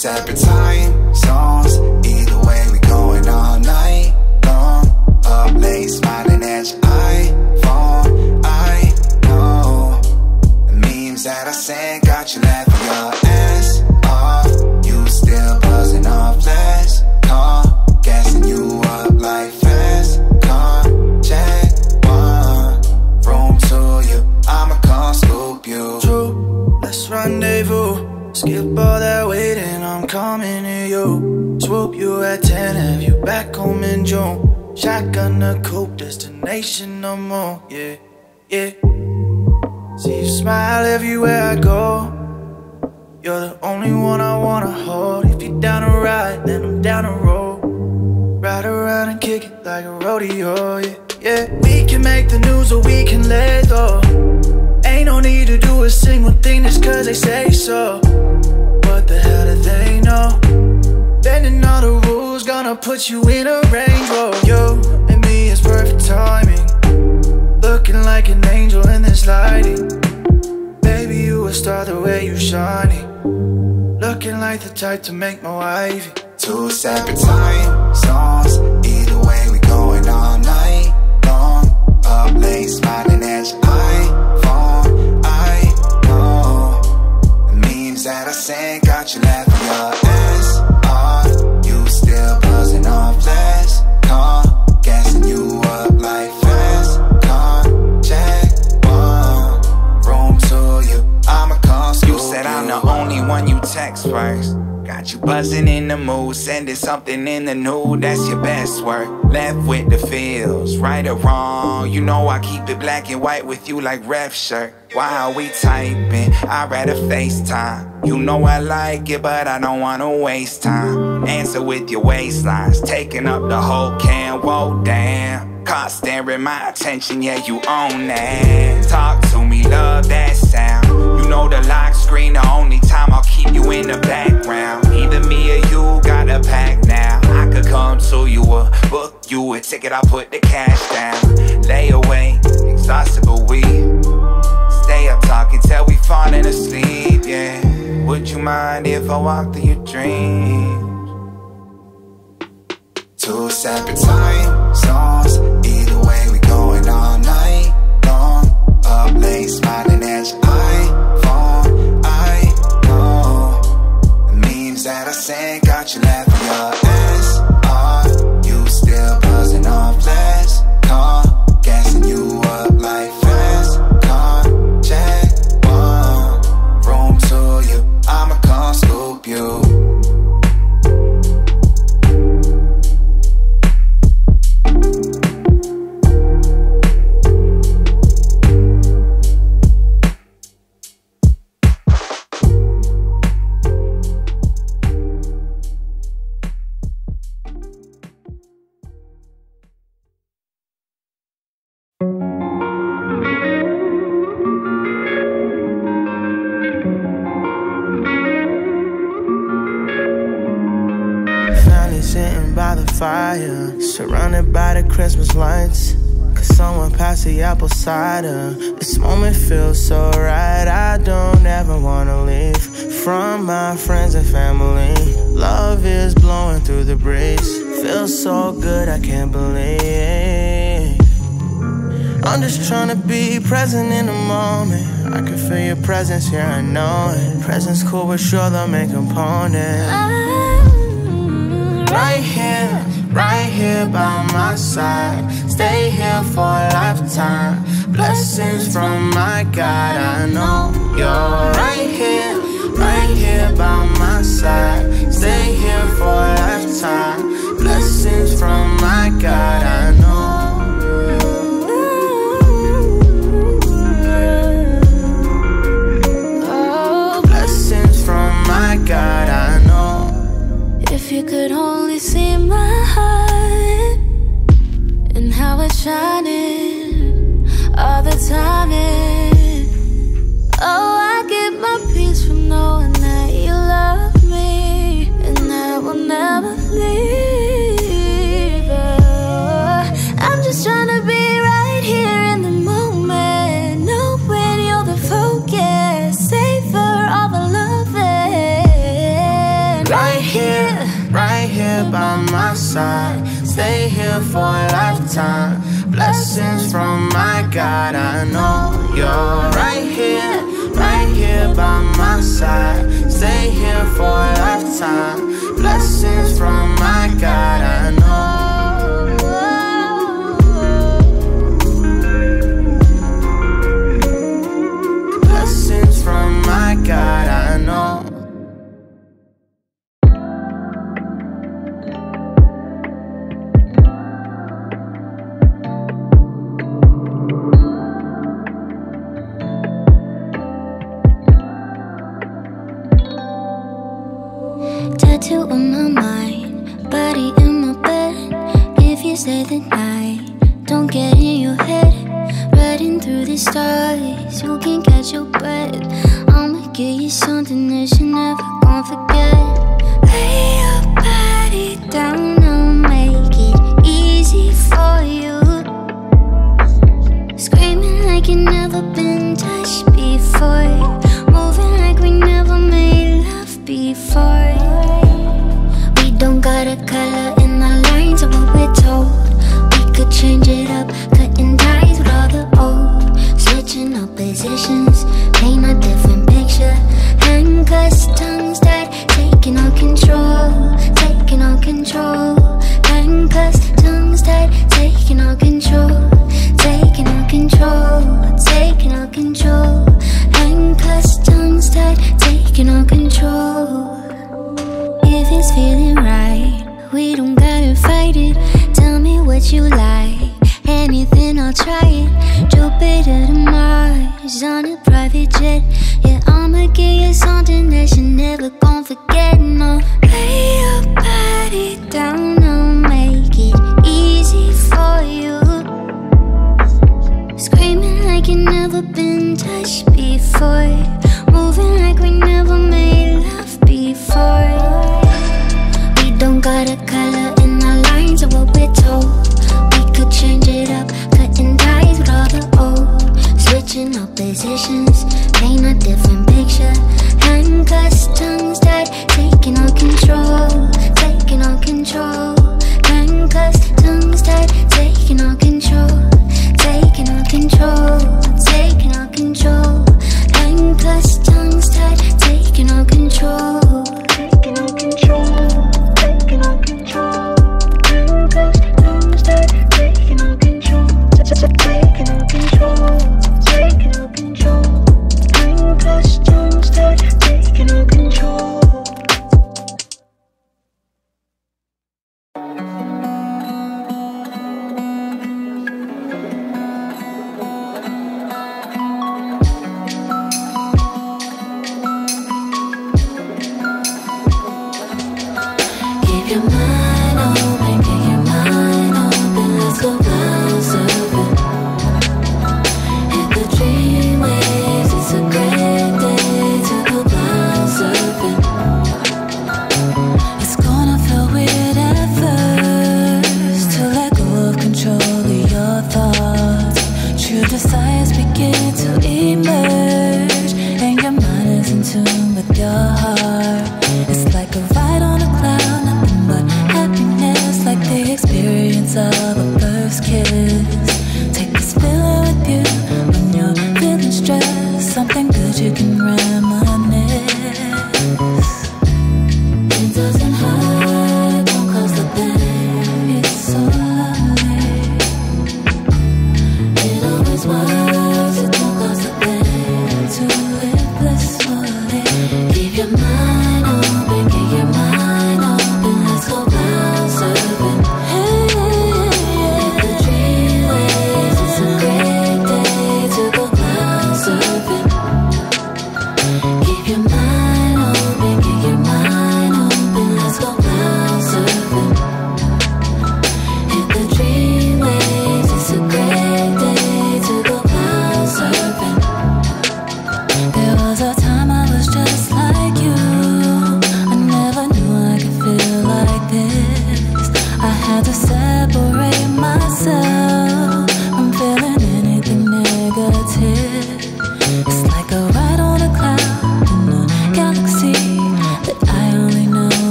separate time zones. Either way, we going all night long. Up late, Shotgun the coupe, destination no more. Yeah, yeah. See you smile everywhere I go. You're the only one I wanna hold. If you're down to ride, then I'm down to roll. Ride around and kick it like a rodeo, yeah, yeah. We can make the news or we can let go. Ain't no need to do a single thing just cause they say so. What the hell do they know? Bending all the rules, gonna put you in a. Whoa, you and me is perfect timing. Looking like an angel in this lighting. Baby, you a star the way you shining. Looking like the type to make my wife Two separate time zones. Either way, we going all night long. Up late, smiling at your iPhone. I know the memes that I sent got you laughing gassing you up like the only one you text first. Got you buzzing in the mood, sending something in the nude, that's your best work. Left with the feels, right or wrong. You know I keep it black and white with you like ref shirt. While we typing, I rather FaceTime. You know I like it, but I don't wanna waste time. Answer with your waistlines, taking up the whole can, whoa damn. Caught staring my attention, yeah, you own that. Talk to me, love that sound. Know the lock screen, the only time I'll keep you in the background. Either me or you got a pack now. I could come to you or book you a ticket, I'll put the cash down. Lay away, exhausted, but we stay up talking till we falling asleep, yeah. Would you mind if I walk through your dreams? Two separate time zones. Either way, we going all night long. Up late, smiling at your memes that I sent got you laughing This moment feels so right. I don't ever wanna leave from my friends and family. Love is blowing through the breeze. Feels so good, I can't believe. I'm just trying to be present in the moment. I can feel your presence here, I know it. Presence cool, but you're the main component. Right here, right here by my side. Stay here for a lifetime. Blessings from my God. I know you're right here, right here by my side. Stay here for a lifetime. Blessings from my God. I know. Oh, blessings from my God. I know. If you could only see my here by my side. Stay here for a lifetime. Blessings from my God. I know you're right here, right here by my side. Stay here for a lifetime. Blessings from my God. I know.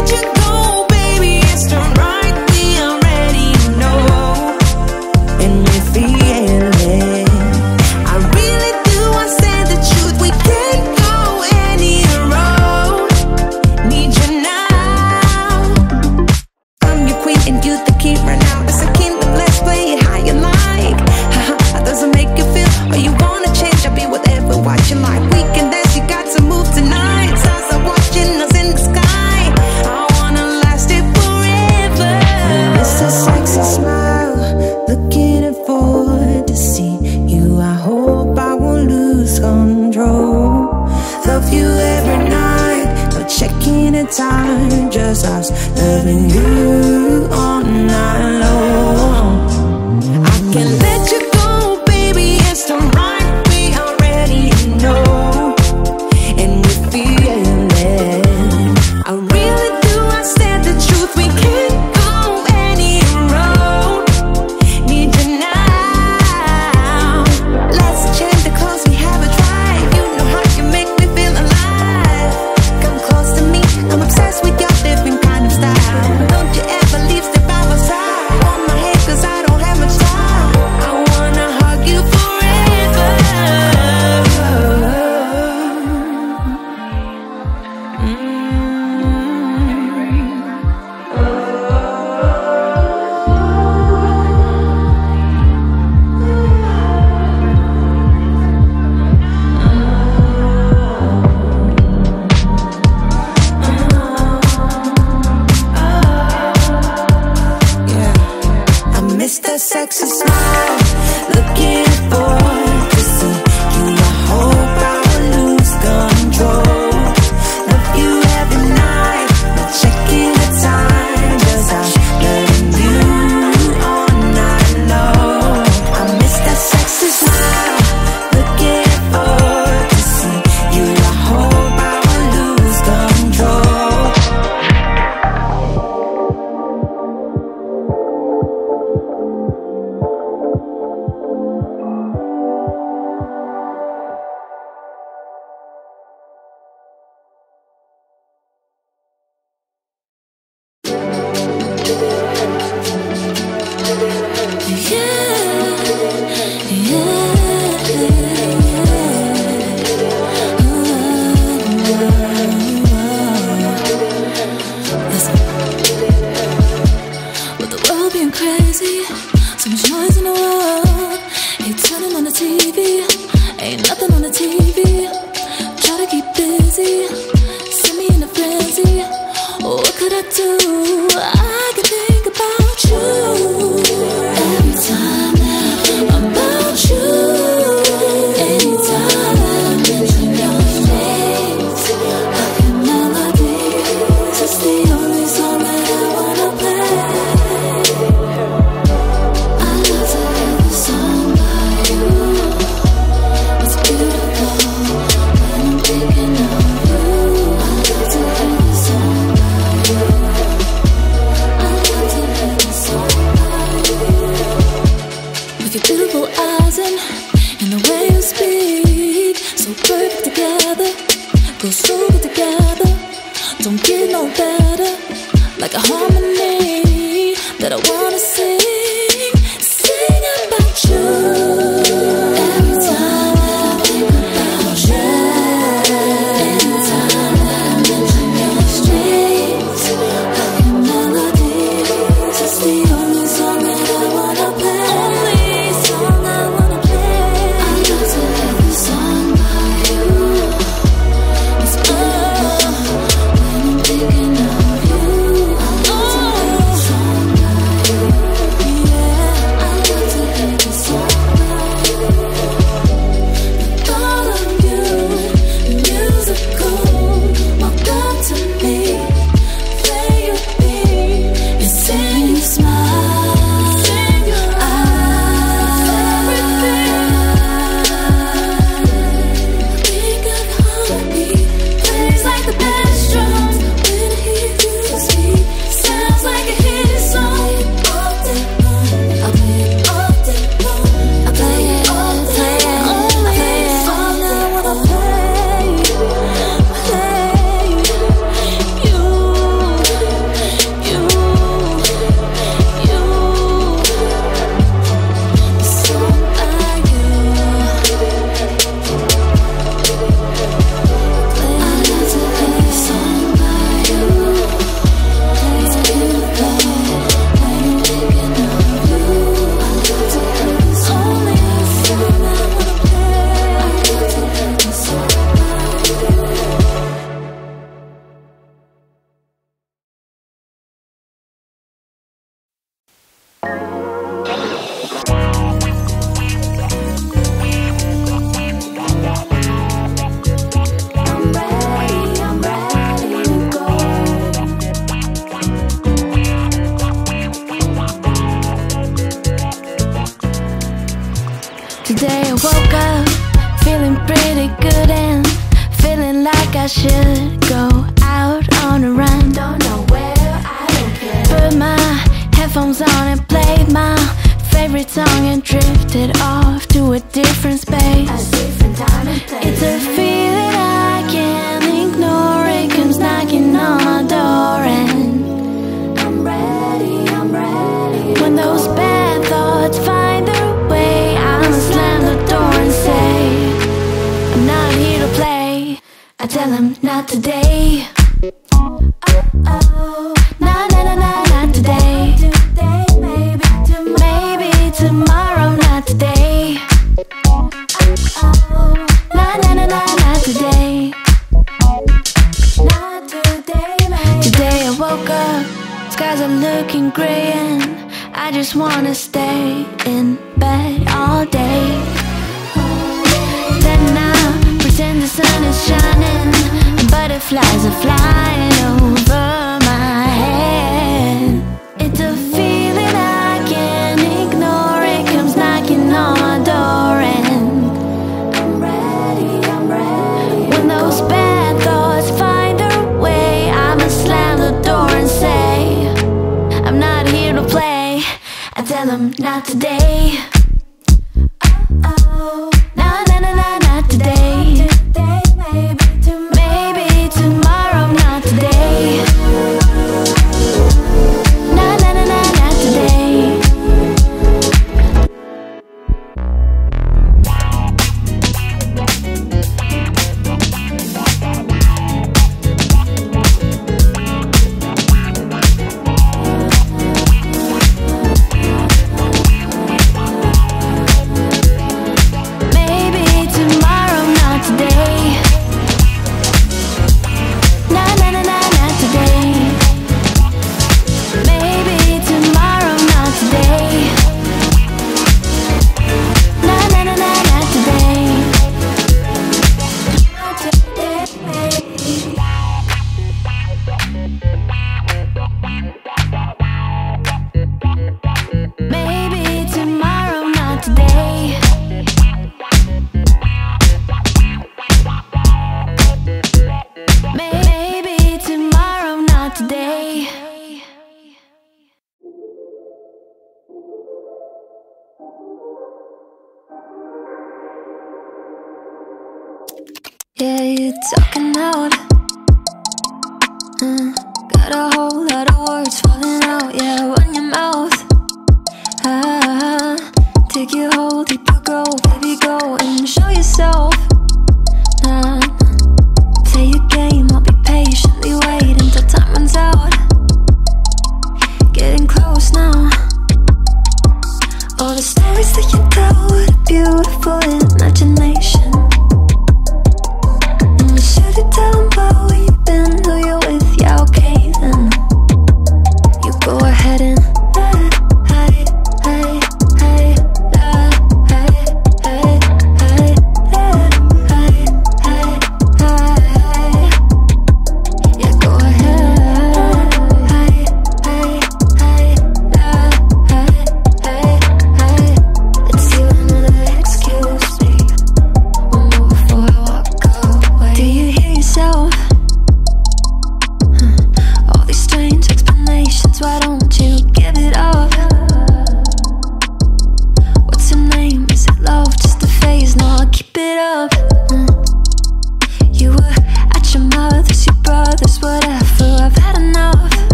Let you go, baby, it's the right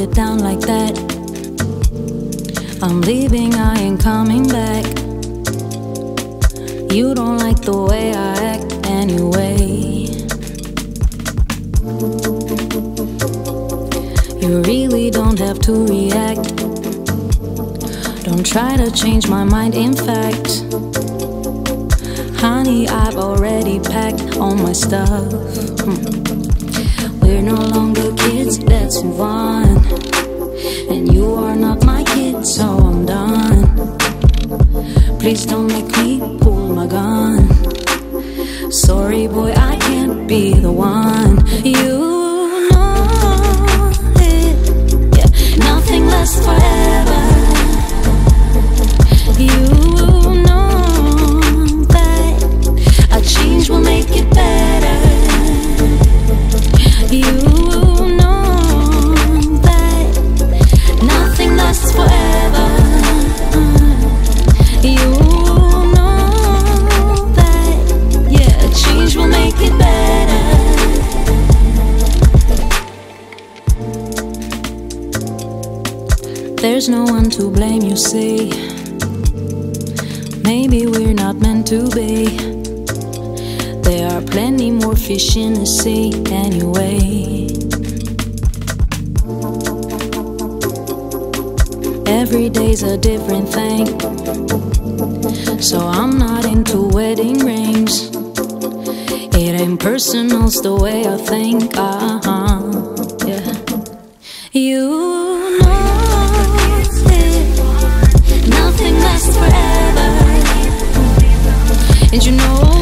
it down like that. I'm leaving, I ain't coming back. You don't like the way I act anyway. You really don't have to react. Don't try to change my mind, in fact. Honey, I've already packed all my stuff. Hmm. We're no longer kids, let's move on. And you are not my kid, so I'm done. Please don't make me pull my gun. Sorry, boy, I can't be the one. There's no one to blame, you see. Maybe we're not meant to be. There are plenty more fish in the sea, anyway. Every day's a different thing. So I'm not into wedding rings. It ain't personal's the way I think. Uh-huh. You know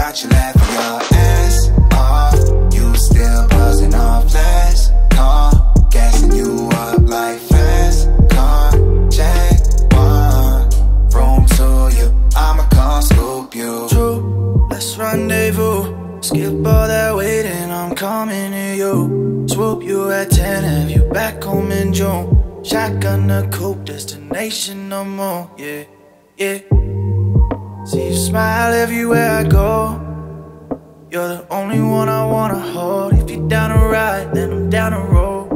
got you laughing your ass off. You still buzzing off last call, gassing you up like fast car. Jack one, room to you. I'ma come scoop you. True, let's rendezvous. Skip all that waiting, I'm coming to you. Swoop you at 10, have you back home in June. Shotgun the coupe, destination no more. Yeah, yeah. See you smile everywhere I go. You're the only one I wanna hold. If you're down to ride, then I'm down to roll.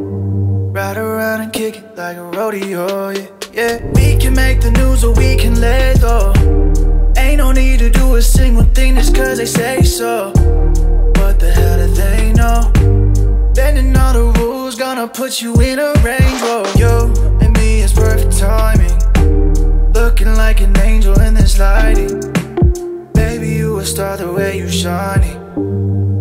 Ride around and kick it like a rodeo, yeah, yeah. We can make the news or we can let go. Ain't no need to do a single thing just cause they say so. What the hell do they know? Bending all the rules, gonna put you in a. Whoa, you and me timing. Looking like an angel in this lighting. Baby, you a star the way you shining.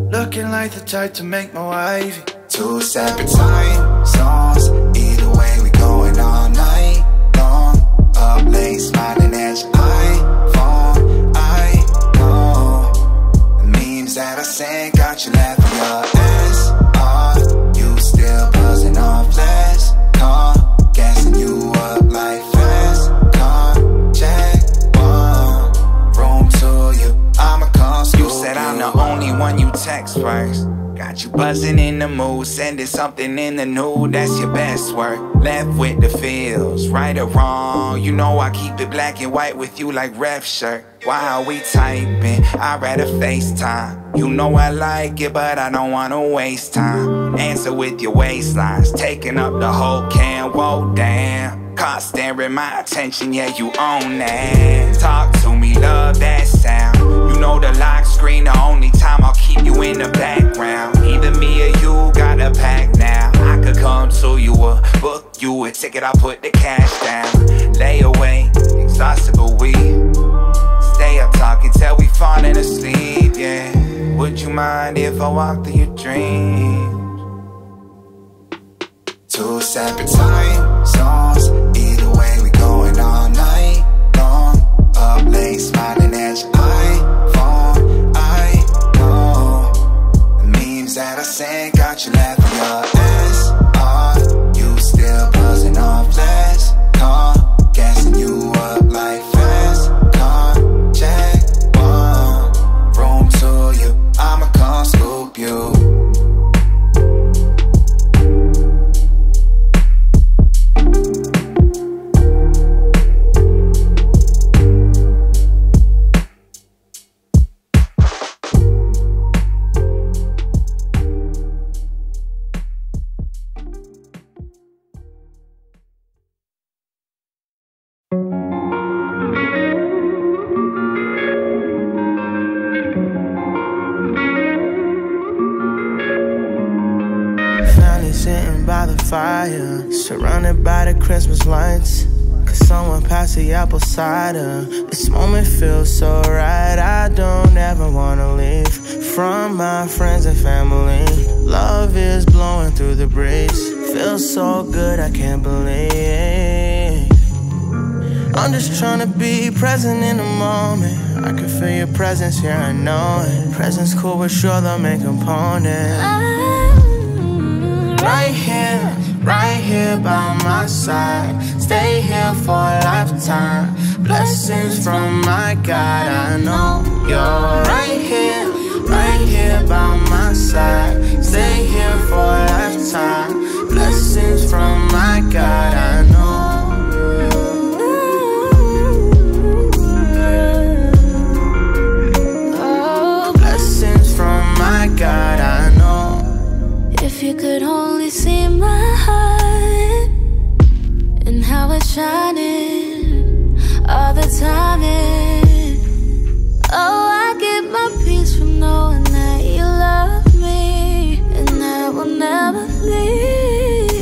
Looking like the type to make my wifey. Two separate time zones. Either way, we going all night long. Up late, smiling at your iPhone. I know the memes that I sent got you laughing your ass off. You still buzzing off last call, one you text first. Got you buzzing in the mood, sending something in the nude, that's your best work. Left with the feels, right or wrong. You know I keep it black and white with you like ref shirt. Why are we typing? I'd rather FaceTime. You know I like it, but I don't wanna waste time. Answer with your waistlines, taking up the whole can, whoa damn. Staring my attention, yeah, you own that. Talk to me, love that sound. You know the lock screen, the only time I'll keep you in the background. Either me or you got a pack now. I could come to you or book you a ticket, I'll put the cash down. Lay away, exhausted, but we stay up talking till we falling asleep, yeah. Would you mind if I walk through your dreams? Two separate time zones. Either way, we going all night long. Up late, smiling at your iPhone. I know the memes that I sent got you laughing your This moment feels so right. I don't ever wanna leave from my friends and family. Love is blowing through the breeze. Feels so good, I can't believe. I'm just trying to be present in the moment. I can feel your presence here, I know it. Presence cool, but sure the main component. Oh. Right here, right here by my side. Stay here for a lifetime. Blessings from my God, I know you're right here, right here by my side. Stay here for a lifetime. Blessings from my God, I know. Oh, Blessings from my God, I know. if you could only see my heart and how it's shining And oh, I get my peace from knowing that you love me and that we'll never leave.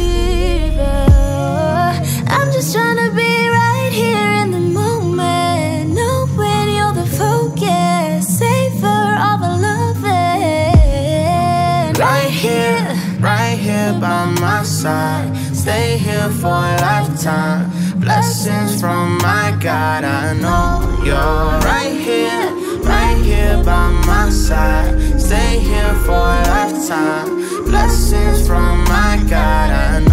Oh, I'm just trying to be right here in the moment, knowing you're the focus, savor all the loving. Right here, right here by my side. Stay here for a lifetime. Blessings from my God, I know you're right here, right here by my side. Stay here for a lifetime. Blessings from my God, I know.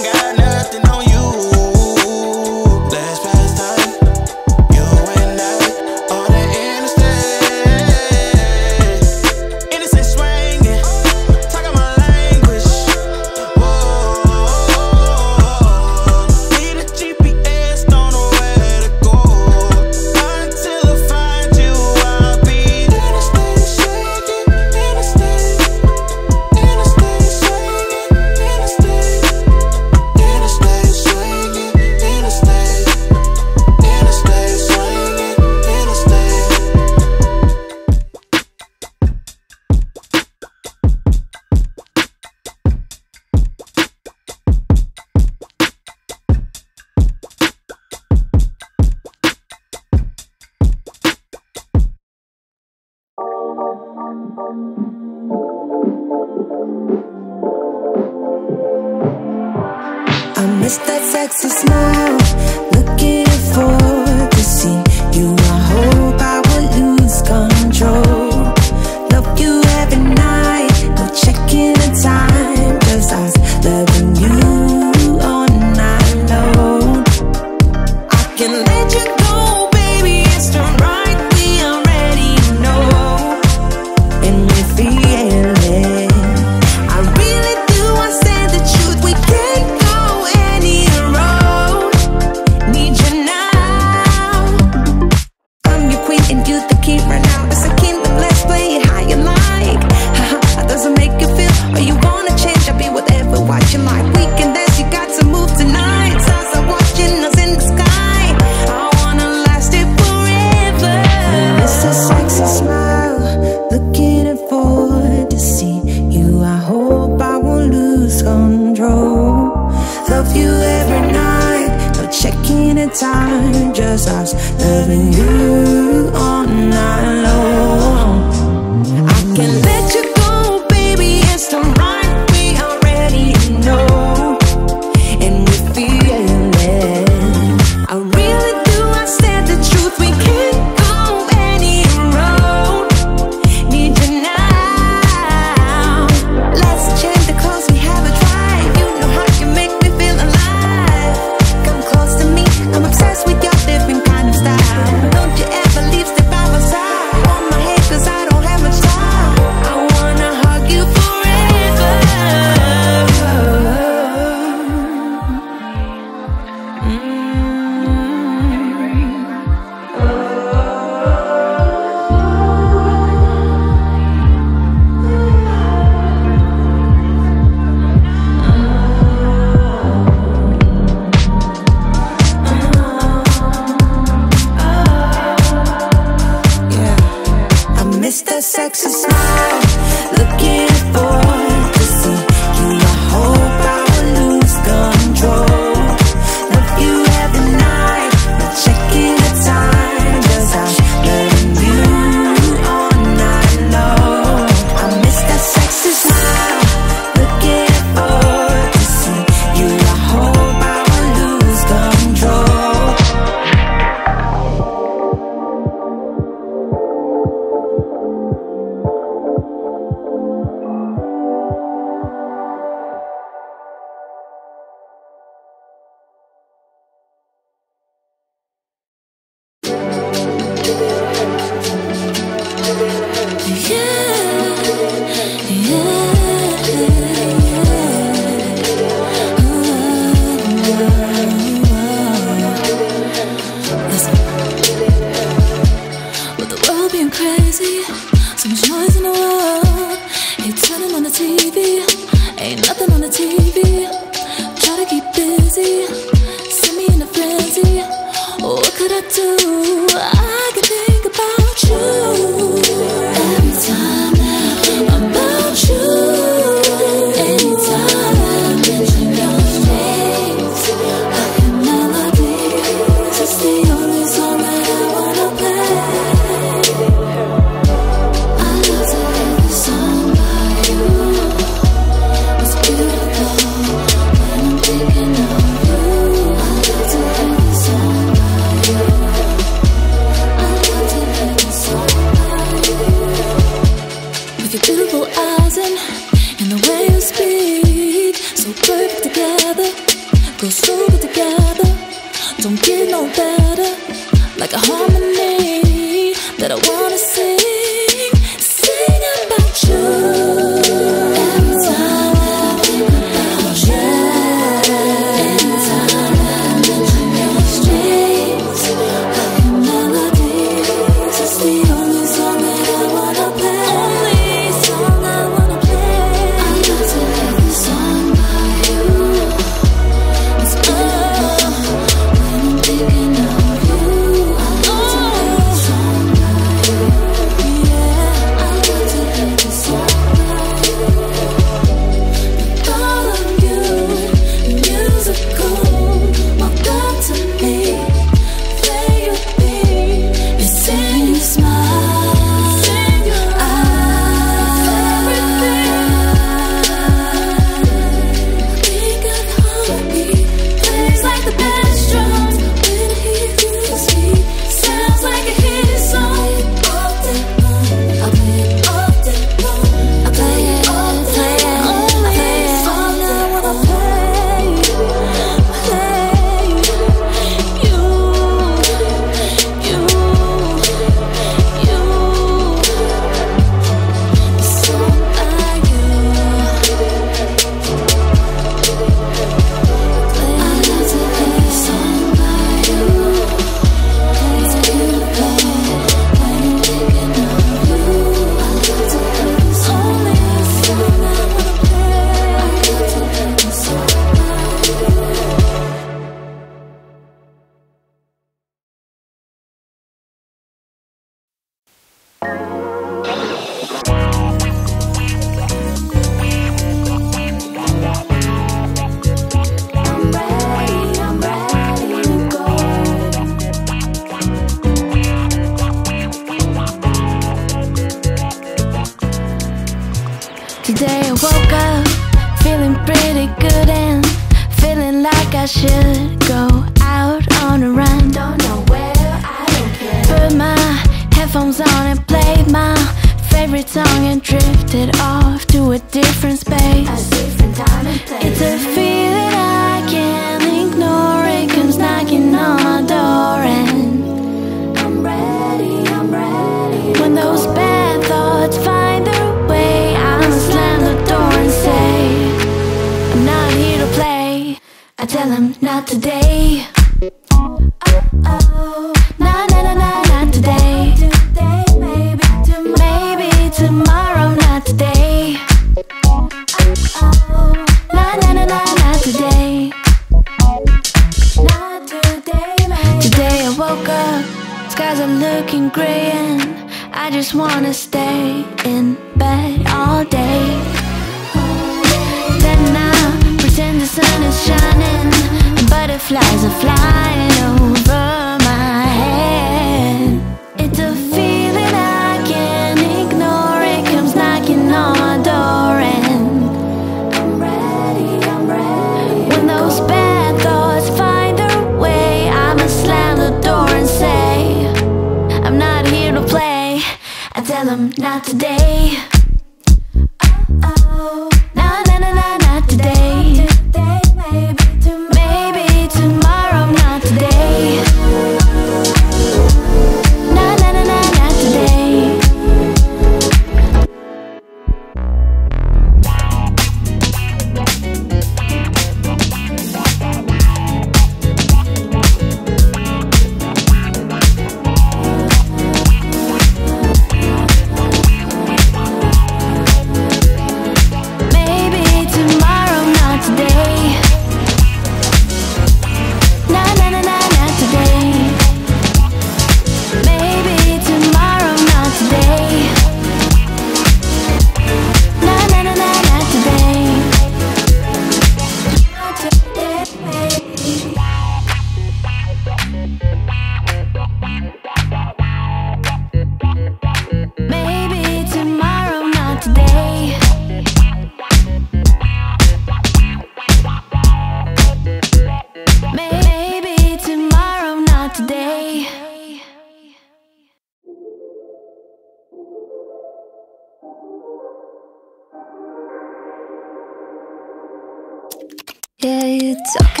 Talking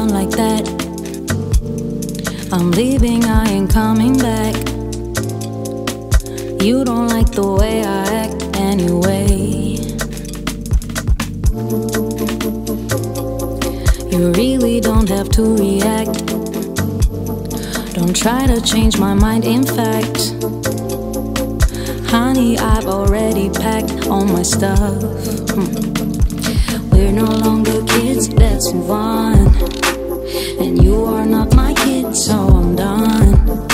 like that. I'm leaving, I ain't coming back. You don't like the way I act anyway. You really don't have to react. Don't try to change my mind, in fact. Honey, I've already packed all my stuff. Hmm. We're no longer kids, let's move on. And you are not my kid, so I'm done.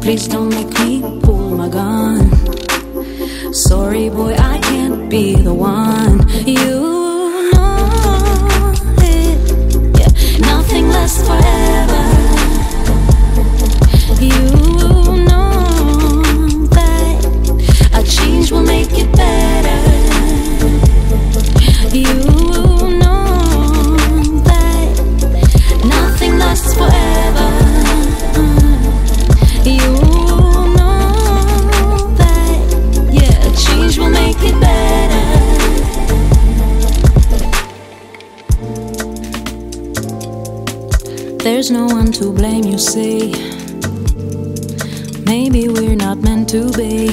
Please don't make me pull my gun. Sorry, boy, I can't be the one. You There's no one to blame, you see. Maybe we're not meant to be.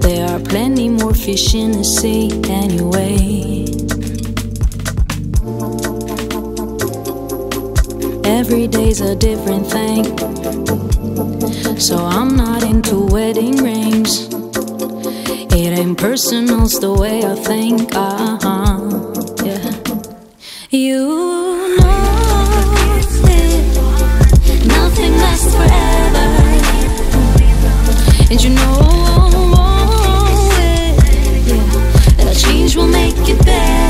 There are plenty more fish in the sea anyway. Every day's a different thing. So I'm not into wedding rings. It ain't personal's the way I think. Uh huh. Yeah. You And you know it. Yeah. That a change will make it better.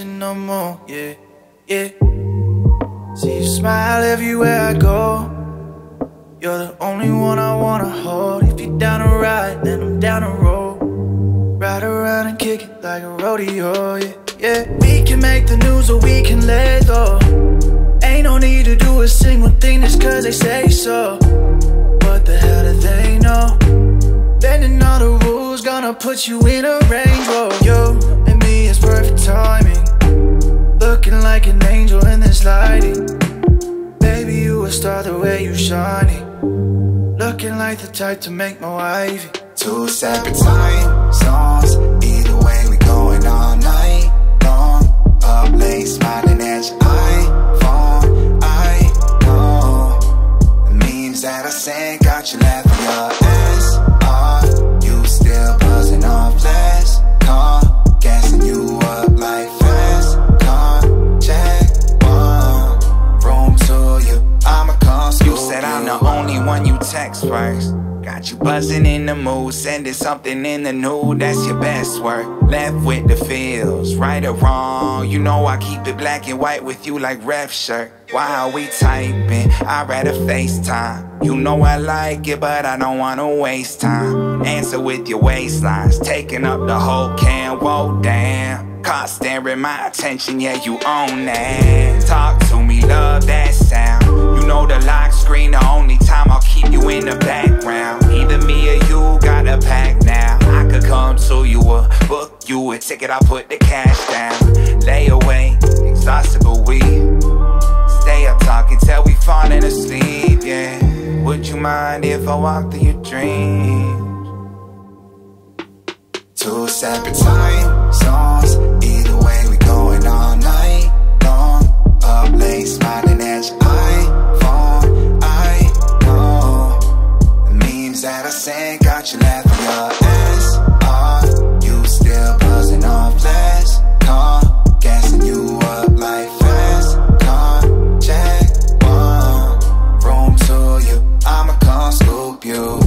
No more. Yeah, yeah. See you smile everywhere I go. You're the only one I wanna hold. If you're down to ride, then I'm down to roll. Ride around and kick it like a rodeo, yeah, yeah. We can make the news or we can let go. Ain't no need to do a single thing just cause they say so. What the hell do they know? Bending all the rules, gonna put you in a rover. You and me is perfect timing. Looking like an angel in this lighting. Baby, you a star the way you shining. Looking like the type to make my wife. Two separate time zones. Either way, we going all night long. Up late, smiling at your iPhone. I know the memes that I sent got you laughing your ass off. You still buzzing off last call. Gassing you up like said I'm the only one you text first. Got you buzzing in the mood, sending something in the nude, that's your best work. Left with the feels, right or wrong. You know I keep it black and white with you like ref shirt. Why are we typing? I'd rather FaceTime. You know I like it, but I don't wanna waste time. Answer with your waistlines, taking up the whole can. Whoa, damn. Caught staring my attention, yeah, you own that. Talk to me, love that sound. You know the lock screen, the only time I'll keep you in the background. Either me or you got a pack now. I could come to you or book you a ticket, I'll put the cash down. Lay away, exhausted, but we stay up talking till we falling asleep, yeah. Would you mind if I walk through your dreams? Two separate time zones. Either way, we going all night long. Up late, smiling at your memes that I sent got you laughing your ass off. You still buzzing off last call. Gassing you up like fast car. Jack one. Room to you. I'ma come scoop you.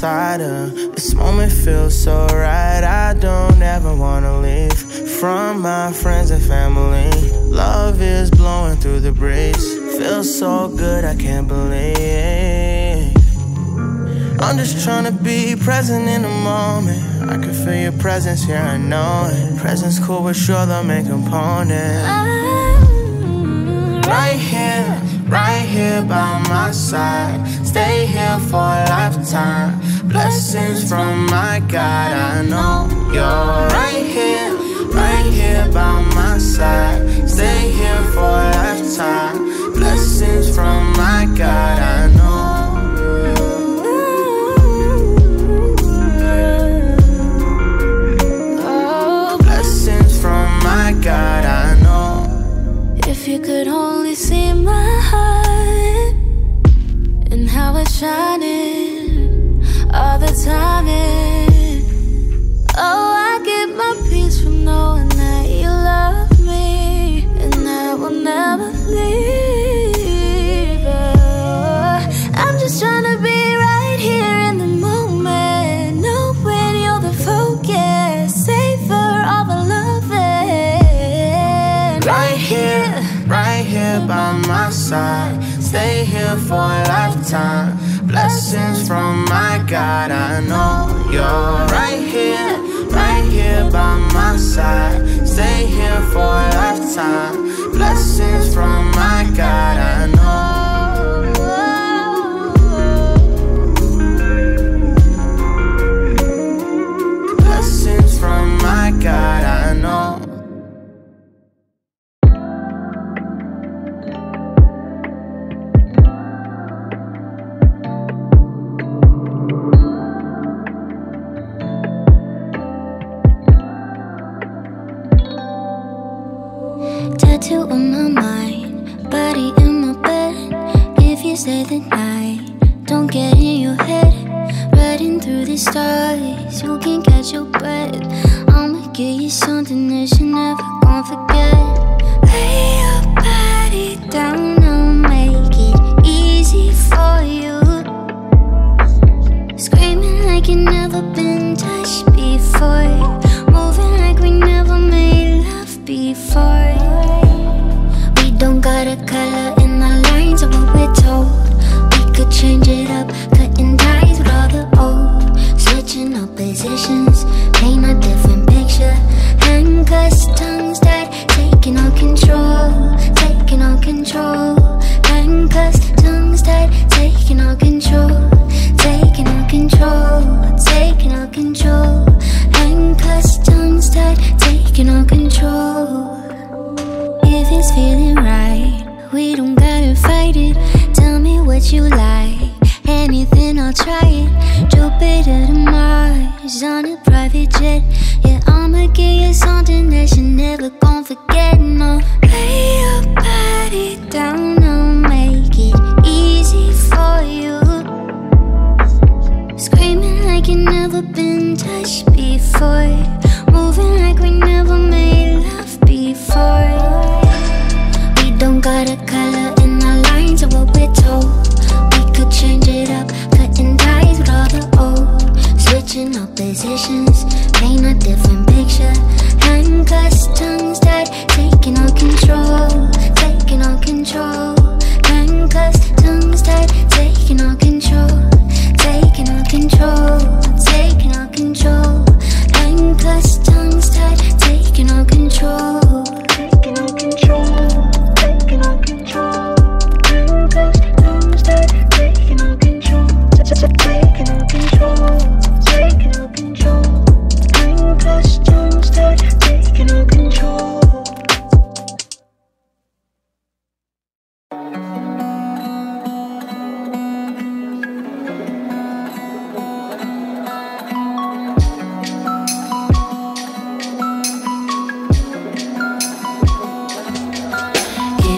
This moment feels so right. I don't ever wanna leave from my friends and family. Love is blowing through the breeze. Feels so good, I can't believe. I'm just trying to be present in the moment. I can feel your presence here, I know it. Presence cool, but sure the main component. Right here, right here by my side. Stay here for a lifetime. Blessings from my God, I know you're right here, right here by my side. Stay here for a lifetime. Blessings from my God, I know. Blessings from my God, I know. If you could only see my here for a lifetime. Blessings from my God, I know you're right here, right here by my side. Stay here for a lifetime. Blessings from my God, I know. Tattoo on my mind, body in my bed. If you say the night, don't get in your head. Riding through the stars, you can catch your breath. I'ma give you something that you never gonna forget. Lay your body down, I'll make it easy for you. Screaming like you never been touched before. Moving like we never made love before. We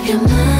your mind